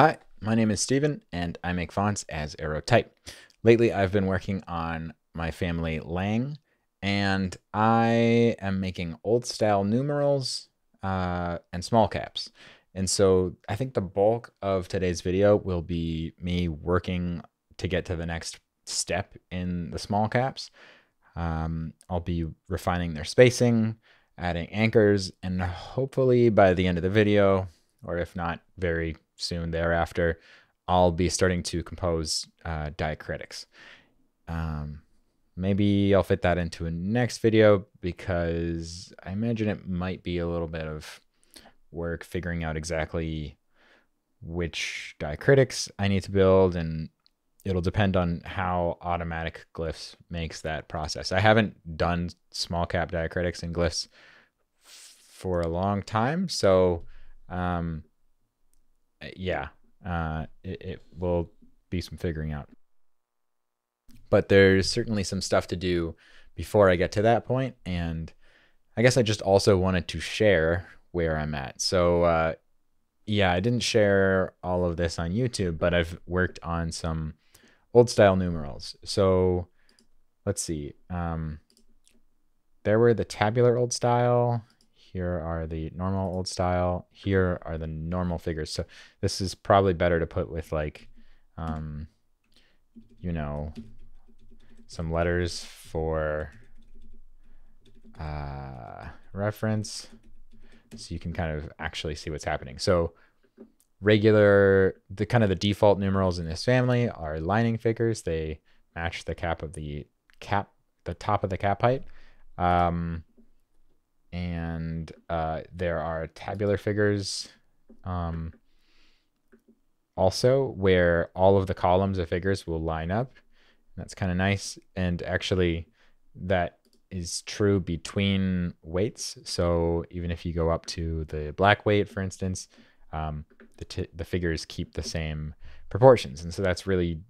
Hi, my name is Steven and I make fonts as ArrowType. Lately, I've been working on my family Lang and I am making old style numerals uh, and small caps. And so I think the bulk of today's video will be me working to get to the next step in the small caps. Um, I'll be refining their spacing, adding anchors, and hopefully by the end of the video, or if not very soon thereafter, I'll be starting to compose uh, diacritics. Um, maybe I'll fit that into a next video because I imagine it might be a little bit of work figuring out exactly which diacritics I need to build and it'll depend on how automatic glyphs makes that process. I haven't done small cap diacritics and glyphs for a long time, so um, yeah, uh, it, it will be some figuring out. But there's certainly some stuff to do before I get to that point, and I guess I just also wanted to share where I'm at. So uh, yeah, I didn't share all of this on YouTube, but I've worked on some old style numerals. So let's see. Um, there were the tabular old style. Here are the normal old style. Here are the normal figures. So this is probably better to put with like, um, you know, some letters for uh, reference so you can kind of actually see what's happening. So regular, the kind of the default numerals in this family are lining figures. They match the cap of the cap, the top of the cap height. Um, and uh, there are tabular figures um, also where all of the columns of figures will line up. That's kind of nice. And actually, that is true between weights. So even if you go up to the black weight, for instance, um, the, the figures keep the same proportions. And so that's really,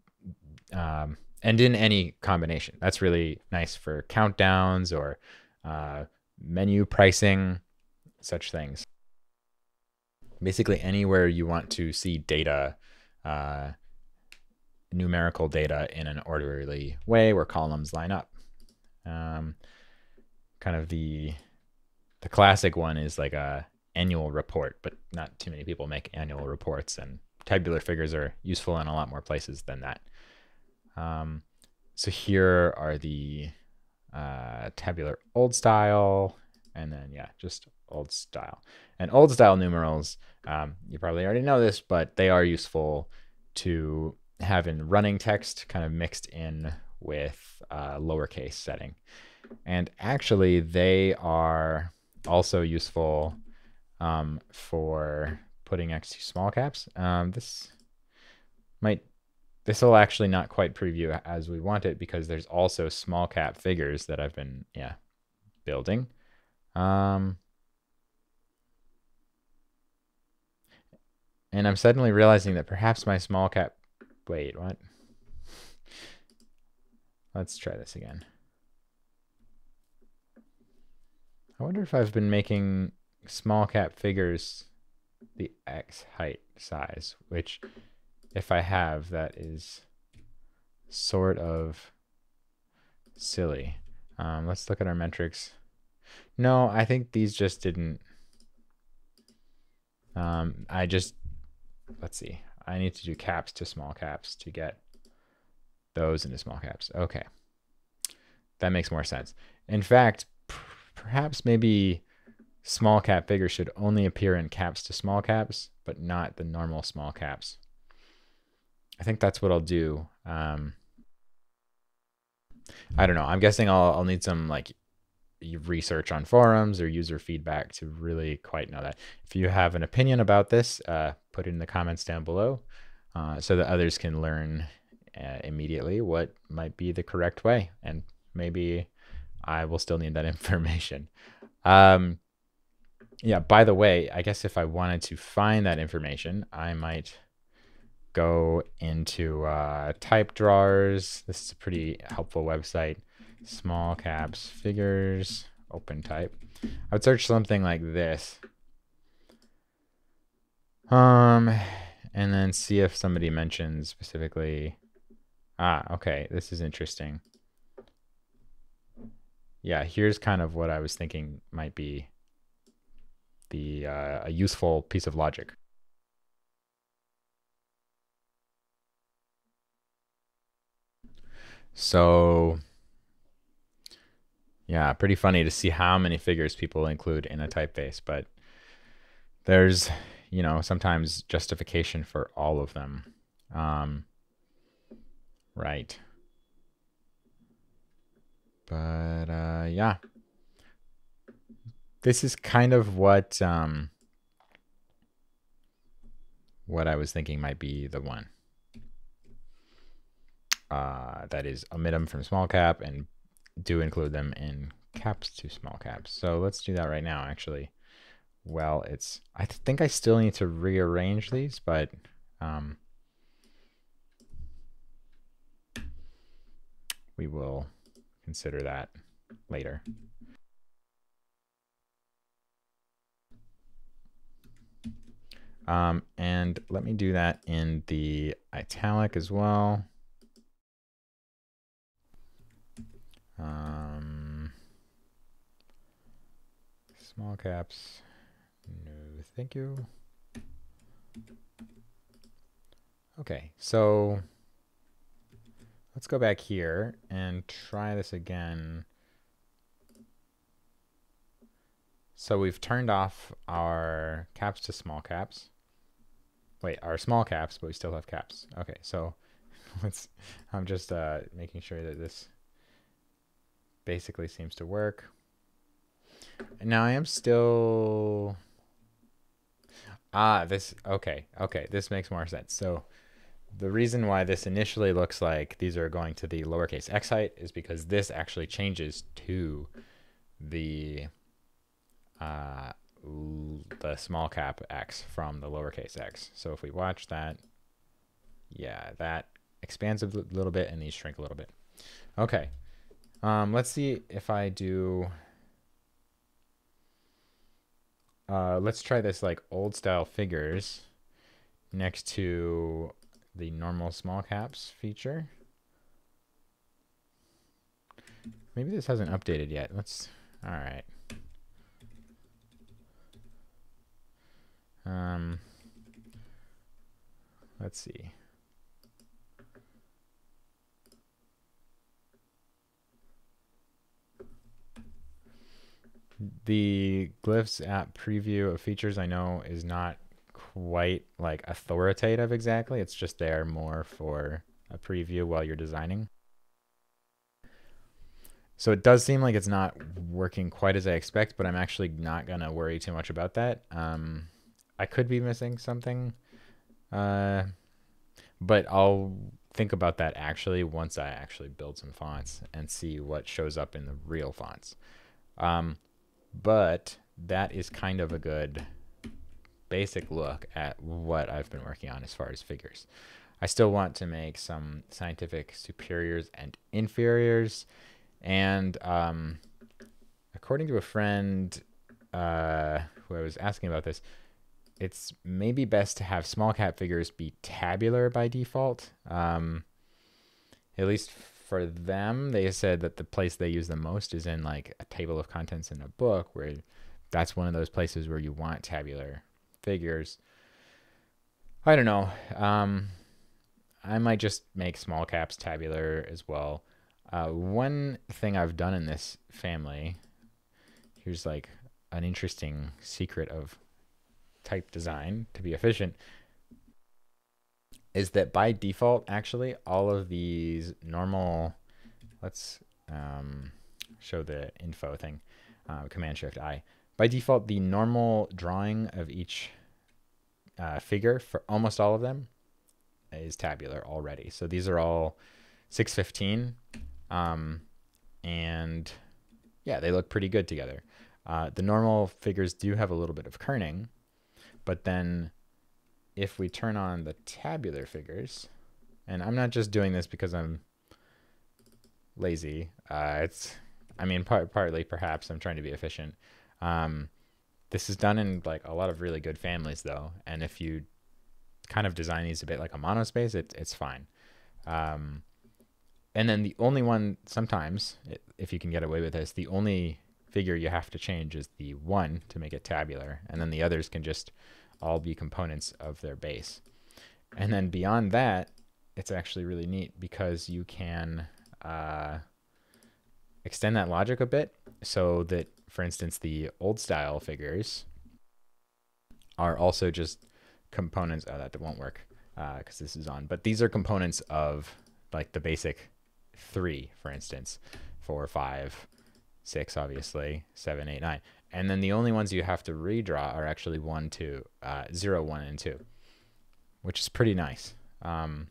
um, and in any combination, that's really nice for countdowns or uh, menu pricing, such things. Basically, anywhere you want to see data, uh, numerical data in an orderly way where columns line up. Um, kind of the the classic one is like a annual report, but not too many people make annual reports, and tabular figures are useful in a lot more places than that. Um, so here are the uh, tabular old style, and then yeah, just old style. And old style numerals, um, you probably already know this, but they are useful to have in running text kind of mixed in with uh, lowercase setting. And actually, they are also useful um, for putting next to small caps. Um, this might this will actually not quite preview as we want it because there's also small cap figures that I've been yeah building. Um, and I'm suddenly realizing that perhaps my small cap wait what let's try this again I wonder if I've been making small cap figures the X height size, which if I have, that is sort of silly. Um, let's look at our metrics. No, I think these just didn't. Um, I just, let's see. I need to do caps to small caps to get those into small caps. Okay. That makes more sense. In fact, perhaps maybe small cap figures should only appear in caps to small caps, but not the normal small caps. I think that's what I'll do. Um, I don't know. I'm guessing I'll, I'll need some like research on forums or user feedback to really quite know that. If you have an opinion about this, uh, put it in the comments down below uh, so that others can learn uh, immediately what might be the correct way and maybe I will still need that information. Um, yeah, by the way, I guess if I wanted to find that information, I might go into uh, TypeDrawers. This is a pretty helpful website. Small caps, figures, OpenType. I would search something like this. Um, and then see if somebody mentions specifically. Ah, okay, this is interesting. Yeah, here's kind of what I was thinking might be the uh, a useful piece of logic. So yeah, pretty funny to see how many figures people include in a typeface, but there's, you know, sometimes justification for all of them. Um, right. But uh, yeah, this is kind of what um, what I was thinking might be the one. Uh, that is omit them from small cap and do include them in caps to small caps. So let's do that right now, actually. Well, it's, I think I still need to rearrange these, but um, we will consider that later. Um, and let me do that in the italic as well. Um, small caps. No, thank you. Okay, so let's go back here and try this again. So we've turned off our caps to small caps. Wait, our small caps, but we still have caps. Okay, so let's, I'm just uh, making sure that this basically seems to work. Now I am still... Ah, this, okay, okay, this makes more sense. So the reason why this initially looks like these are going to the lowercase x height is because this actually changes to the uh, the small cap x from the lowercase x. So if we watch that, yeah, that expands a little bit and these shrink a little bit. Okay, um, let's see if I do. Uh, let's try this like old style figures next to the normal small caps feature. Maybe this hasn't updated yet. Let's, all right. Um, let's see. The glyphs app preview of features I know is not quite like authoritative exactly. It's just there more for a preview while you're designing. So it does seem like it's not working quite as I expect, but I'm actually not going to worry too much about that. Um, I could be missing something, uh, but I'll think about that actually once I actually build some fonts and see what shows up in the real fonts. Um, but that is kind of a good basic look at what I've been working on as far as figures. I still want to make some scientific superiors and inferiors. And um, according to a friend uh, who I was asking about this, it's maybe best to have small cap figures be tabular by default. Um, at least for them, they said that the place they use the most is in like a table of contents in a book, where that's one of those places where you want tabular figures. I don't know. Um, I might just make small caps tabular as well. Uh, one thing I've done in this family, here's like an interesting secret of type design to be efficient is that by default, actually, all of these normal, let's um, show the info thing, uh, Command Shift I. By default, the normal drawing of each uh, figure for almost all of them is tabular already. So these are all 615. Um, and yeah, they look pretty good together. Uh, the normal figures do have a little bit of kerning, but then if we turn on the tabular figures, and I'm not just doing this because I'm lazy. Uh, it's, I mean, part, partly perhaps I'm trying to be efficient. Um, this is done in like a lot of really good families though, and if you kind of design these a bit like a monospace, it, it's fine. Um, and then the only one sometimes, if you can get away with this, the only figure you have to change is the one to make it tabular, and then the others can just all be components of their base. And then beyond that, it's actually really neat because you can uh, extend that logic a bit so that, for instance, the old style figures are also just components. Oh, that won't work because uh, this is on. But these are components of like the basic three, for instance, four, five, six, obviously, seven, eight, nine. And then the only ones you have to redraw are actually one, two, uh, zero, one, and two, which is pretty nice. Um,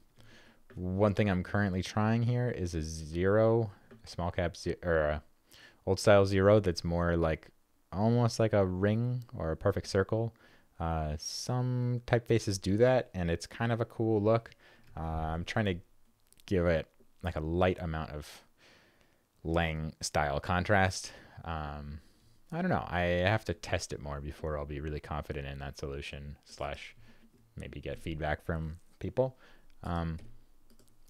one thing I'm currently trying here is a zero, small cap or old style zero that's more like almost like a ring or a perfect circle. Uh, some typefaces do that, and it's kind of a cool look. Uh, I'm trying to give it like a light amount of Lang style contrast. Um, I don't know. I have to test it more before I'll be really confident in that solution. Slash, maybe get feedback from people. Um,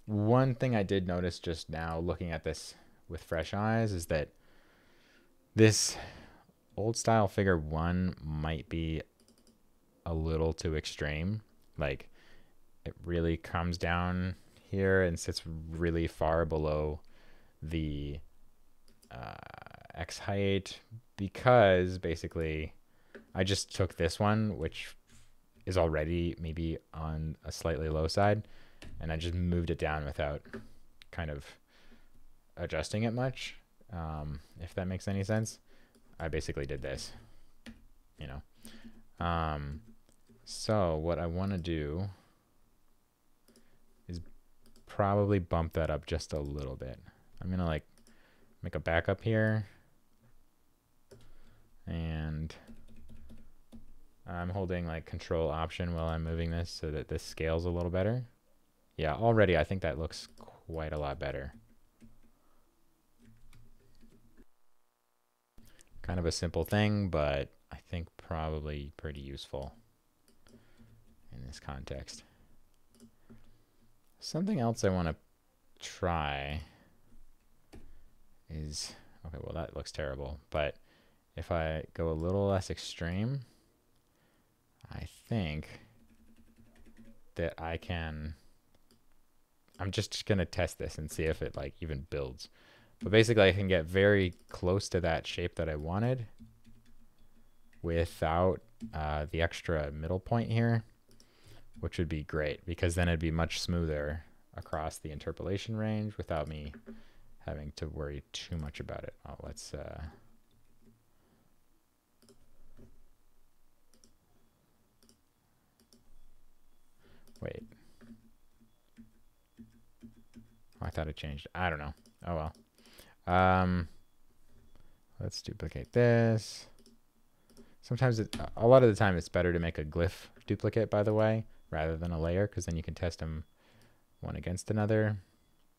one thing I did notice just now, looking at this with fresh eyes, is that this old style figure one might be a little too extreme. Like, it really comes down here and sits really far below the uh, X height because basically I just took this one, which is already maybe on a slightly low side, and I just moved it down without kind of adjusting it much. Um, if that makes any sense, I basically did this, you know. Um, so what I want to do is probably bump that up just a little bit. I'm gonna like make a backup here. And I'm holding like control option while I'm moving this so that this scales a little better. Yeah, already I think that looks quite a lot better. Kind of a simple thing, but I think probably pretty useful in this context. Something else I want to try is, okay, well that looks terrible, but if I go a little less extreme, I think that I can, I'm just going to test this and see if it like even builds. But basically I can get very close to that shape that I wanted without uh, the extra middle point here, which would be great because then it'd be much smoother across the interpolation range without me having to worry too much about it. Oh, let's uh, wait. Oh, I thought it changed. I don't know. Oh well. Um, let's duplicate this. Sometimes it, a lot of the time it's better to make a glyph duplicate, by the way, rather than a layer, because then you can test them one against another.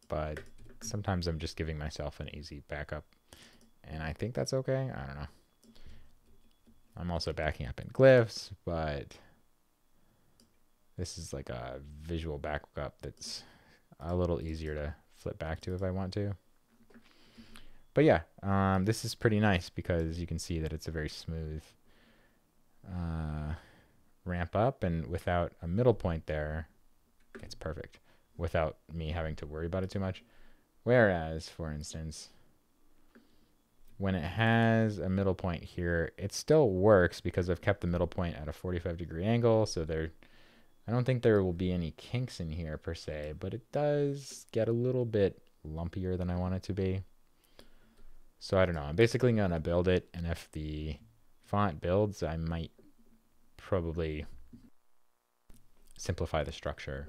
But sometimes I'm just giving myself an easy backup. And I think that's okay. I don't know. I'm also backing up in glyphs, but this is like a visual backup that's a little easier to flip back to if I want to. But yeah, um, this is pretty nice because you can see that it's a very smooth uh, ramp up and without a middle point there, it's perfect without me having to worry about it too much. Whereas, for instance, when it has a middle point here, it still works because I've kept the middle point at a 45 degree angle. So there, I don't think there will be any kinks in here per se, but it does get a little bit lumpier than I want it to be. So I don't know. I'm basically going to build it. And if the font builds, I might probably simplify the structure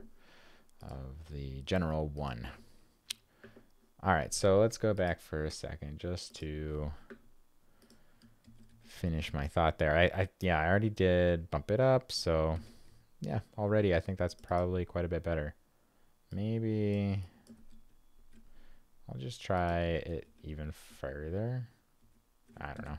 of the general one. All right, so let's go back for a second just to finish my thought there. I, I yeah, I already did bump it up, so yeah, already I think that's probably quite a bit better. Maybe I'll just try it even further. I don't know.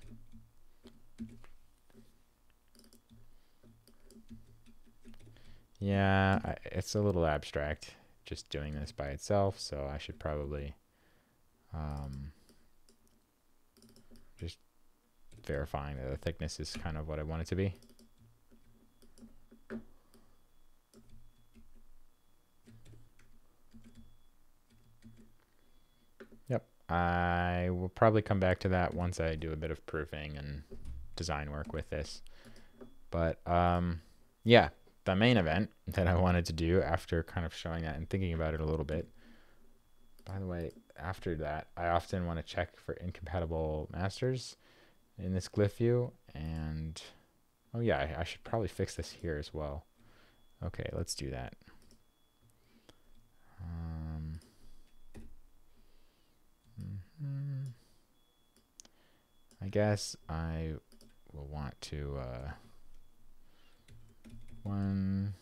Yeah, it's a little abstract just doing this by itself, so I should probably um, just verifying that the thickness is kind of what I want it to be. I will probably come back to that once I do a bit of proofing and design work with this. But um, yeah, the main event that I wanted to do after kind of showing that and thinking about it a little bit. By the way, after that, I often want to check for incompatible masters in this glyph view. And oh yeah, I, I should probably fix this here as well. Okay, let's do that. Um, I guess I will want to uh, one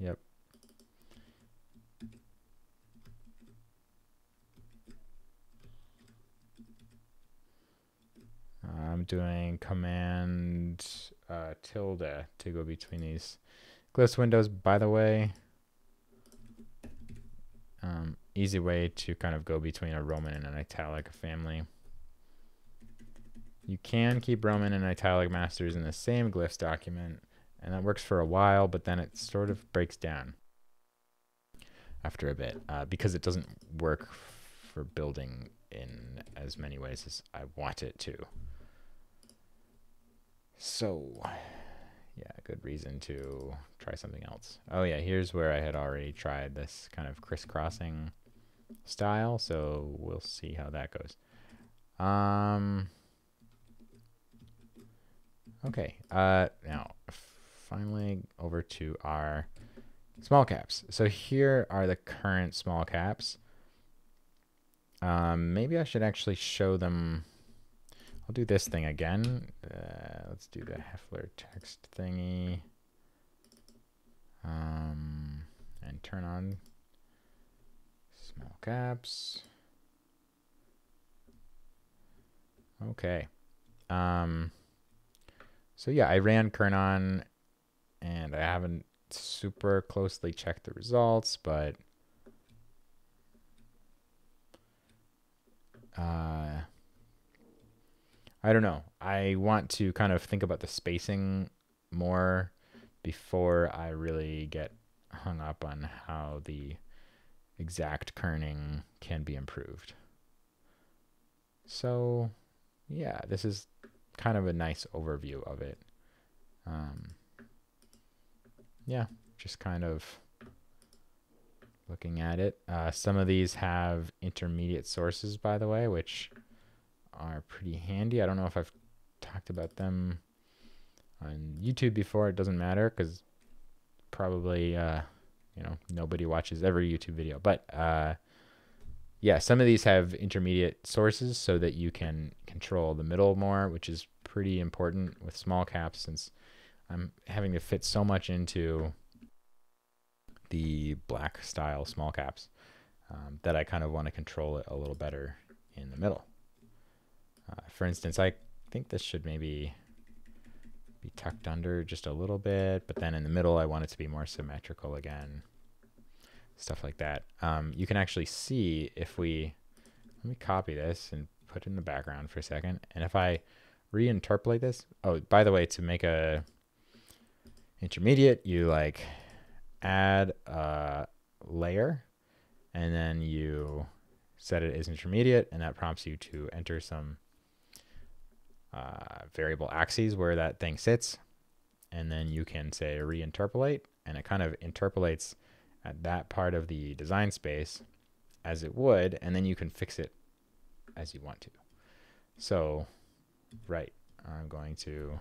Yep. I'm doing command uh, tilde to go between these glyphs windows, by the way. Um, easy way to kind of go between a Roman and an italic family. You can keep Roman and italic masters in the same glyphs document, and that works for a while, but then it sort of breaks down after a bit uh, because it doesn't work for building in as many ways as I want it to. So, yeah, good reason to try something else. Oh yeah, here's where I had already tried this kind of crisscrossing style, so we'll see how that goes. Um, okay, uh, now finally over to our small caps. So here are the current small caps. Um, maybe I should actually show them I'll do this thing again. Uh, let's do the Hoefler Text thingy. Um, and turn on small caps. Okay. Um, so yeah, I ran Kern On and I haven't super closely checked the results, but uh, I don't know. I want to kind of think about the spacing more before I really get hung up on how the exact kerning can be improved. So, yeah, this is kind of a nice overview of it. Um, yeah, just kind of looking at it. Uh, some of these have intermediate sources, by the way, which are pretty handy. I don't know if I've talked about them on YouTube before. It doesn't matter because probably uh, you know nobody watches every YouTube video. But uh, yeah, some of these have intermediate sources so that you can control the middle more, which is pretty important with small caps since I'm having to fit so much into the black style small caps um, that I kind of want to control it a little better in the middle. Uh, for instance, I think this should maybe be tucked under just a little bit, but then in the middle, I want it to be more symmetrical again. Stuff like that. Um, you can actually see if we, let me copy this and put it in the background for a second. And if I reinterpolate this, oh, by the way, to make a intermediate, you like add a layer and then you set it as intermediate and that prompts you to enter some uh, variable axes where that thing sits. And then you can say reinterpolate, and it kind of interpolates at that part of the design space as it would, and then you can fix it as you want to. So, right, I'm going to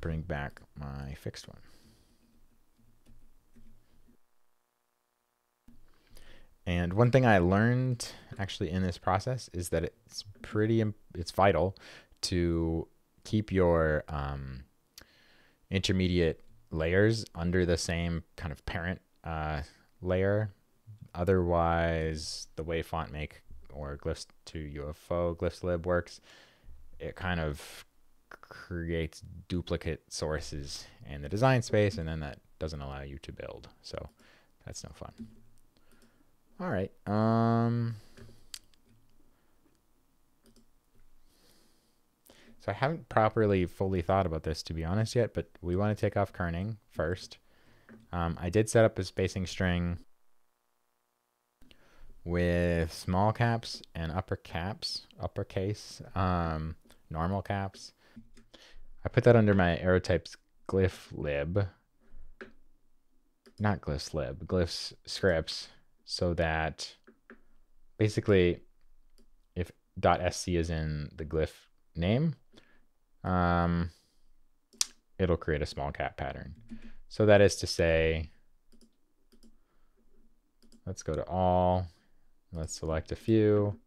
bring back my fixed one. And one thing I learned actually in this process is that it's pretty, it's vital to keep your um, intermediate layers under the same kind of parent uh, layer. Otherwise, the way FontMake or glyphs to UFO glyphslib works, it kind of creates duplicate sources in the design space, and then that doesn't allow you to build. So that's no fun. All right. Um, so I haven't properly fully thought about this to be honest yet, but we want to take off kerning first. Um, I did set up a spacing string with small caps and upper caps, uppercase, um, normal caps. I put that under my ArrowType's glyph lib, not glyphs lib, glyphs scripts, so that basically if .sc is in the glyph name, um, it'll create a small cap pattern. So that is to say, let's go to all Let's select a few.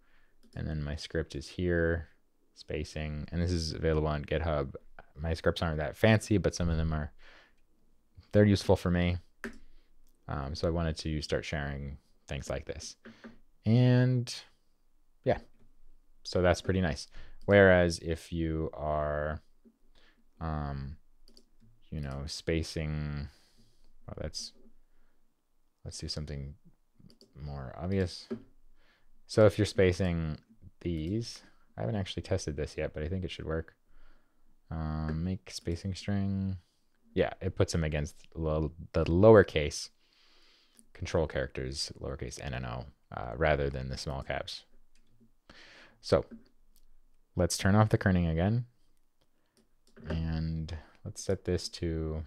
And then my script is here, spacing. And this is available on GitHub. My scripts aren't that fancy, but some of them are, they're useful for me. Um, so I wanted to start sharing things like this. And yeah, so that's pretty nice. Whereas if you are, um, you know, spacing, well, that's, let's do something more obvious. So if you're spacing these, I haven't actually tested this yet, but I think it should work. Um, make spacing string. Yeah, it puts them against the lowercase control characters, lowercase n and o, uh, rather than the small caps. So let's turn off the kerning again. And let's set this to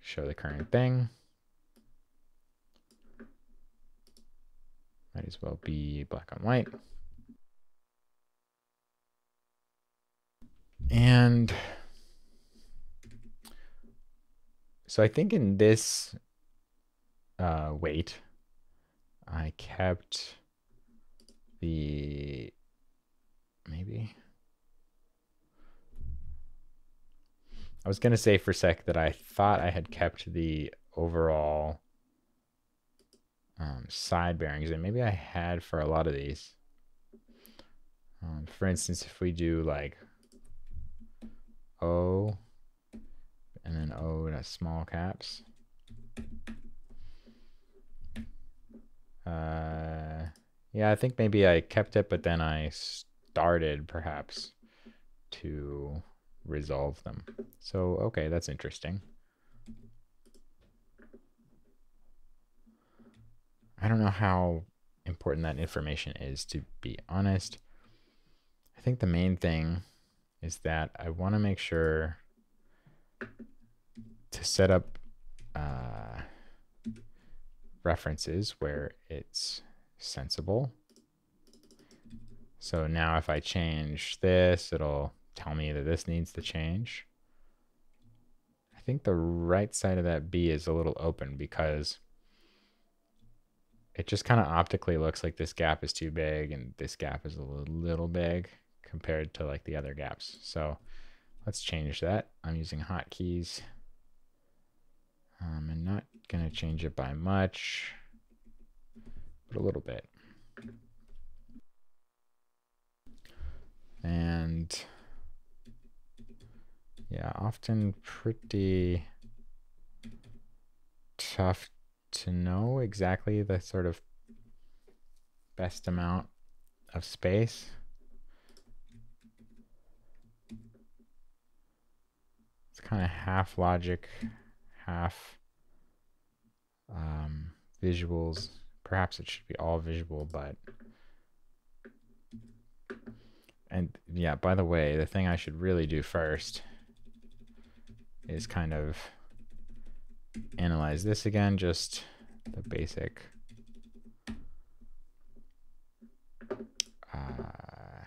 show the current thing. Might as well be black on white. And so I think in this uh, weight, I kept the maybe. I was going to say for a sec that I thought I had kept the overall um, side bearings, and maybe I had for a lot of these. Um, for instance, if we do like O and then O to small caps. Uh, yeah, I think maybe I kept it, but then I started perhaps to resolve them. So, okay, that's interesting. I don't know how important that information is, to be honest. I think the main thing is that I want to make sure to set up uh, references where it's sensible. So now if I change this, it'll tell me that this needs to change. I think the right side of that B is a little open because it just kind of optically looks like this gap is too big and this gap is a little big compared to like the other gaps. So let's change that. I'm using hotkeys. Um, and not going to change it by much, but a little bit. And yeah, often pretty tough to know exactly the sort of best amount of space. It's kind of half logic, half um, visuals. Perhaps it should be all visual, but. And yeah, by the way, the thing I should really do first is kind of analyze this again, just the basic uh,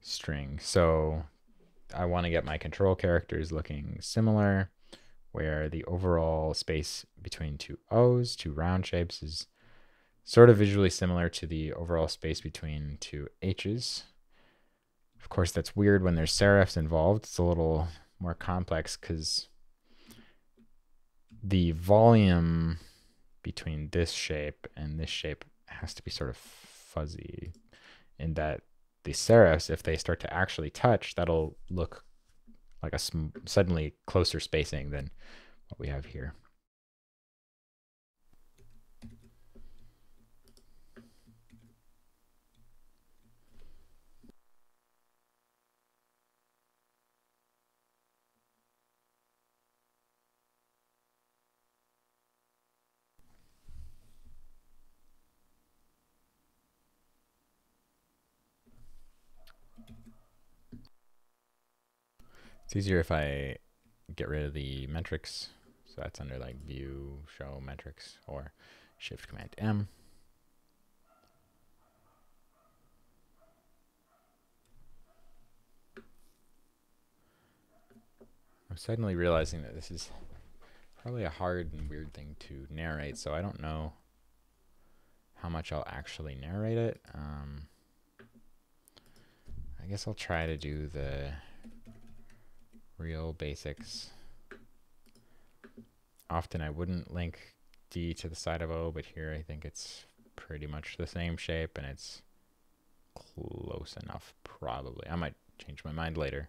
string. So I want to get my control characters looking similar, where the overall space between two O's, two round shapes, is sort of visually similar to the overall space between two H's Of course, that's weird when there's serifs involved. It's a little more complex because the volume between this shape and this shape has to be sort of fuzzy in that the serifs, if they start to actually touch, that'll look like a suddenly closer spacing than what we have here. It's easier if I get rid of the metrics. So that's under like view, show metrics, or shift command M. I'm suddenly realizing that this is probably a hard and weird thing to narrate, so I don't know how much I'll actually narrate it. Um, I guess I'll try to do the real basics. Often I wouldn't link D to the side of O, but here I think it's pretty much the same shape and it's close enough, probably. I might change my mind later.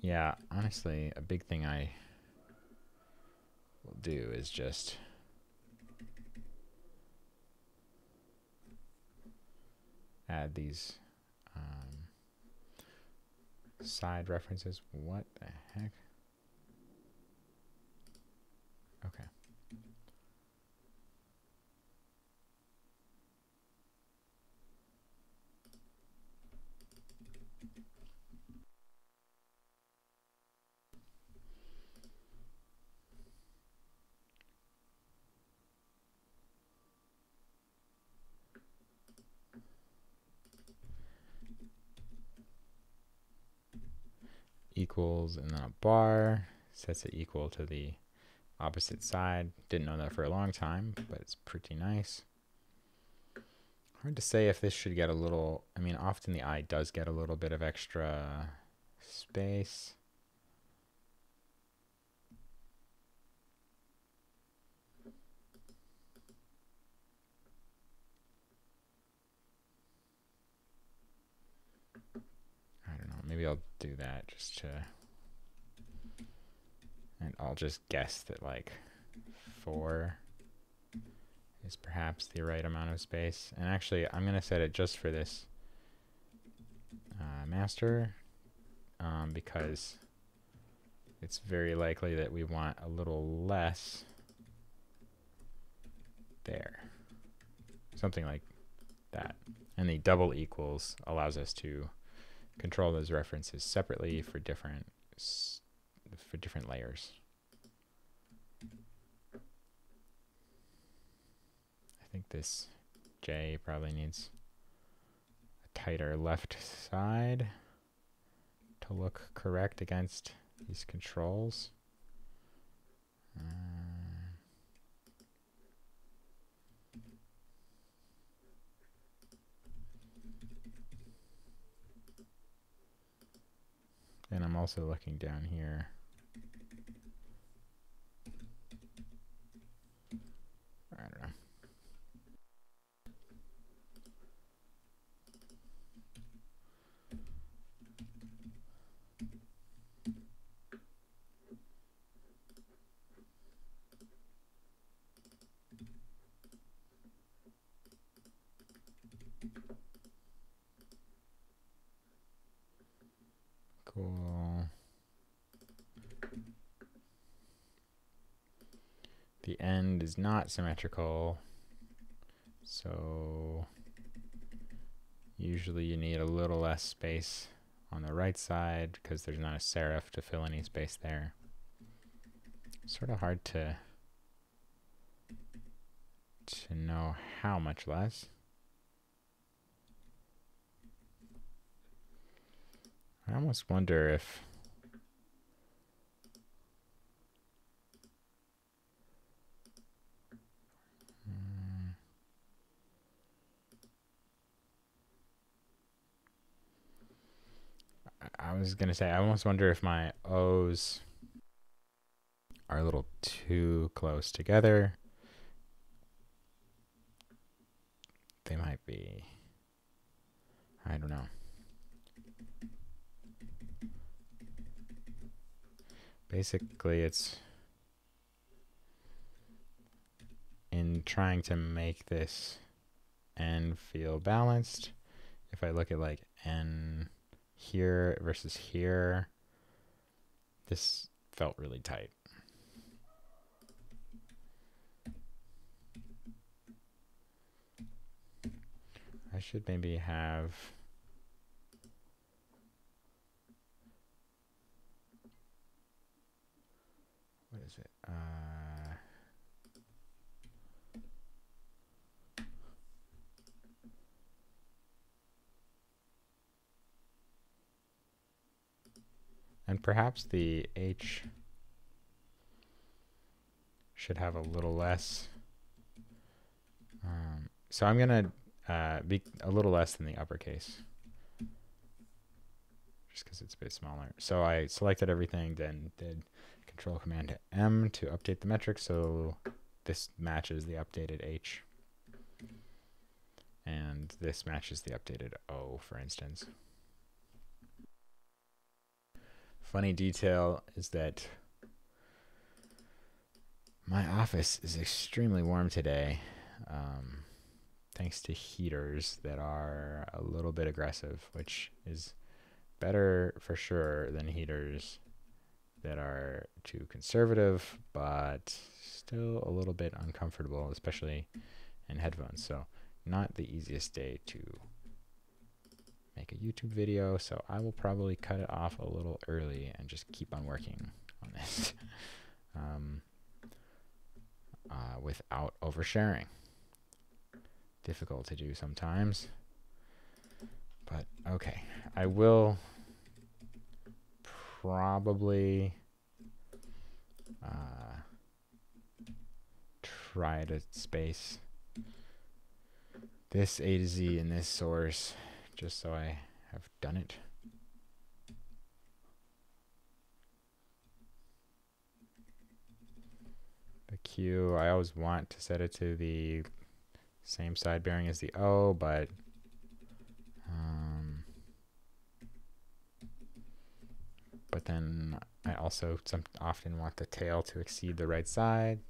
Yeah, honestly, a big thing I will do is just add these side references. What the heck? Okay. Equals and then a bar sets it equal to the opposite side. Didn't know that for a long time, but it's pretty nice. Hard to say if this should get a little, I mean, often the eye does get a little bit of extra space. Maybe I'll do that just to, and I'll just guess that like four is perhaps the right amount of space. And actually, I'm going to set it just for this uh, master um, because it's very likely that we want a little less there. Something like that. And the double equals allows us to control those references separately for different for different layers. I think this J probably needs a tighter left side to look correct against these controls. Also looking down here. Is not symmetrical. So usually you need a little less space on the right side because there's not a serif to fill any space there. Sort of hard to to know how much less. I almost wonder if I was gonna say I almost wonder if my O's are a little too close together. They might be. I don't know. Basically, it's in trying to make this n feel balanced. If I look at like n here versus here, this felt really tight. I should maybe have what is it? Uh, and perhaps the H should have a little less. Um, so I'm going to uh, be a little less than the uppercase just because it's a bit smaller. So I selected everything, then did Control Command M to update the metric so this matches the updated H. And this matches the updated O, for instance. Funny detail is that my office is extremely warm today, um, thanks to heaters that are a little bit aggressive, which is better for sure than heaters that are too conservative, but still a little bit uncomfortable, especially in headphones. So, not the easiest day to make a YouTube video. So, I will probably cut it off a little early and just keep on working on this um, uh, without oversharing. Difficult to do sometimes. But okay, I will probably uh, try to space this A to Z in this source just so I have done it. The Q, I always want to set it to the same side bearing as the O, but um, but then I also some often want the tail to exceed the right side.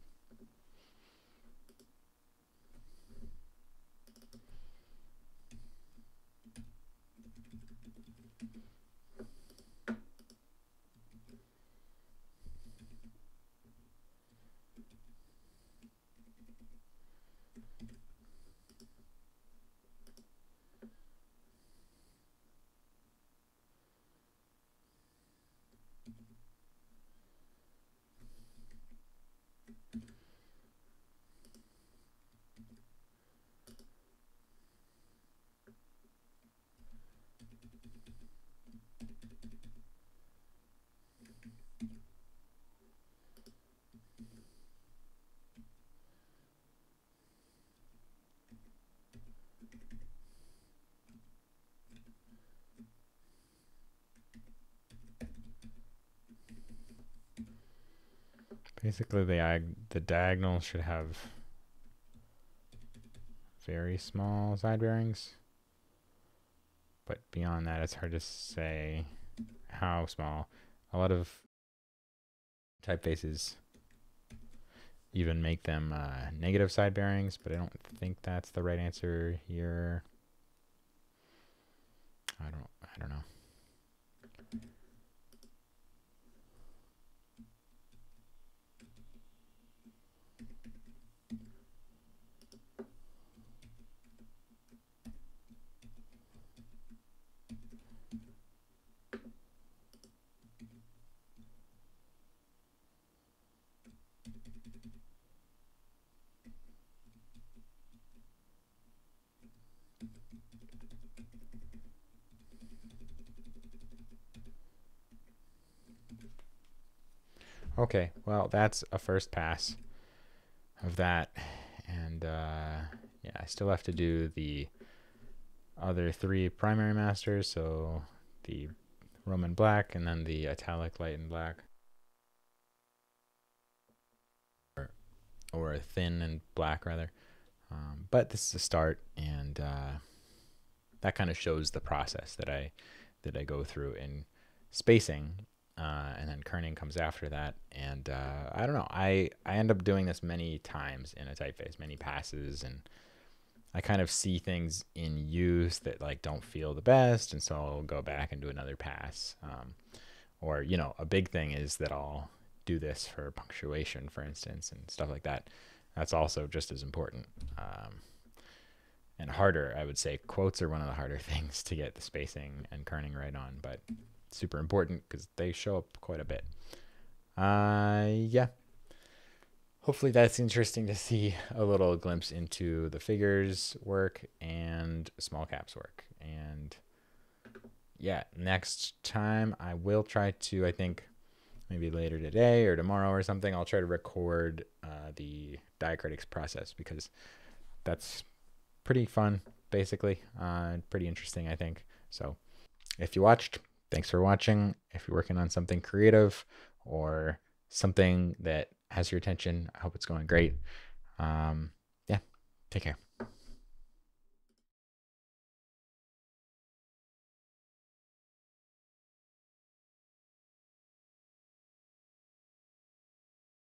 Basically, the the diagonal should have very small side bearings. But beyond that, it's hard to say how small. A lot of typefaces even make them uh, negative side bearings, but I don't think that's the right answer here. I don't I don't know. Okay, well, that's a first pass of that. And uh, yeah, I still have to do the other three primary masters. So the Roman black and then the italic light and black. Or, or thin and black rather. Um, but this is a start and uh, that kind of shows the process that I that I go through in spacing uh, and then kerning comes after that. And uh, I don't know. I I end up doing this many times in a typeface, many passes, and I kind of see things in use that like don't feel the best, and so I'll go back and do another pass. Um, or you know, a big thing is that I'll do this for punctuation, for instance, and stuff like that. That's also just as important. Um, and harder, I would say. Quotes are one of the harder things to get the spacing and kerning right on, but super important because they show up quite a bit. Uh, yeah. Hopefully that's interesting to see a little glimpse into the figures work and small caps work. And yeah, next time I will try to, I think maybe later today or tomorrow or something, I'll try to record uh, the diacritics process because that's pretty fun, basically. Uh, pretty interesting, I think. So if you watched, Thanks for watching. If you're working on something creative or something that has your attention, I hope it's going great. Um, yeah, take care.